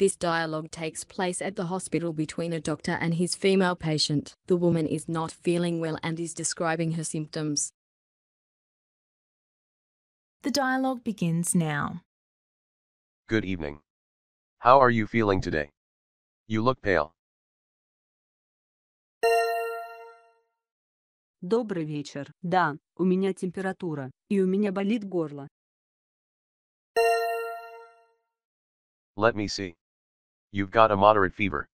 This dialogue takes place at the hospital between a doctor and his female patient. The woman is not feeling well and is describing her symptoms. The dialogue begins now. Good evening. How are you feeling today? You look pale. Добрый вечер. Да, у меня температура, и у меня болит горло. Let me see. You've got a moderate fever.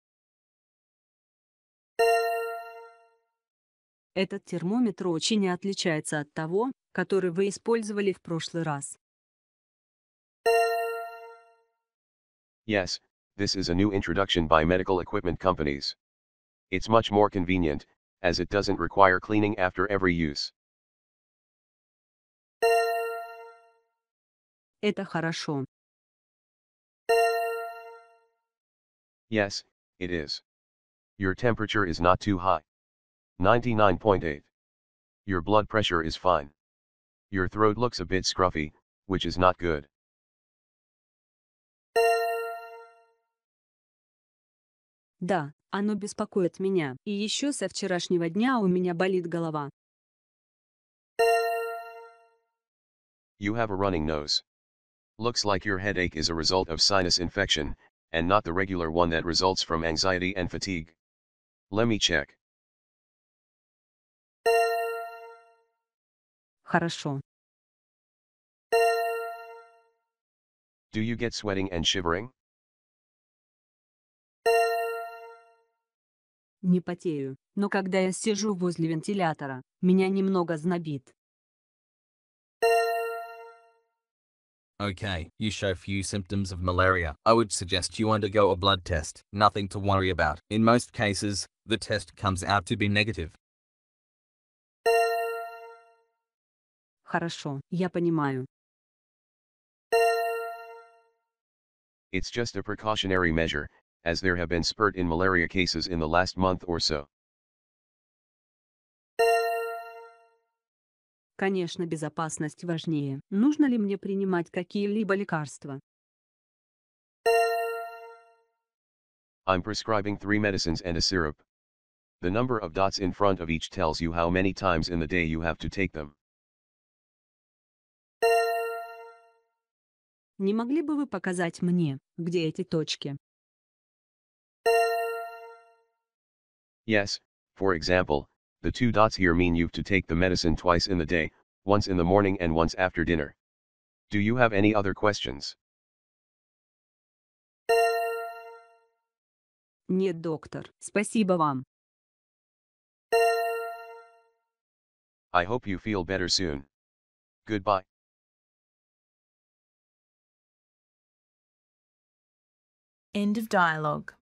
Этот термометр очень не отличается от того, который вы использовали в прошлый раз. Yes, this is a new introduction by medical equipment companies. It's much more convenient, as it doesn't require cleaning after every use. Это хорошо. Yes, it is. Your temperature is not too high. 99.8. Your blood pressure is fine. Your throat looks a bit scruffy, which is not good. Да, оно беспокоит меня. И еще со вчерашнего дня у меня болит голова. You have a running nose. Looks like your headache is a result of sinus infection, and not the regular one that results from anxiety and fatigue. Let me check. Хорошо. Do you get sweating and shivering? Не потею, но когда я сижу возле вентилятора, меня немного знобит. Okay, you show few symptoms of malaria. I would suggest you undergo a blood test. Nothing to worry about. In most cases, the test comes out to be negative. Хорошо, я понимаю. It's just a precautionary measure, as there have been spurt in malaria cases in the last month or so. Конечно, безопасность важнее. Нужно ли мне принимать какие-либо лекарства? I'm prescribing three medicines and a syrup. The number of dots in front of each tells you how many times in the day you have to take them. Не могли бы вы показать мне, где эти точки? Yes, for example, the two dots here mean you've to take the medicine twice in the day, once in the morning and once after dinner. Do you have any other questions? Нет, доктор. Спасибо вам. I hope you feel better soon. Goodbye. End of dialogue.